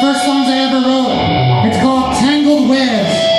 best songs I ever wrote. It's called Tangled Webs.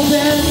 golden.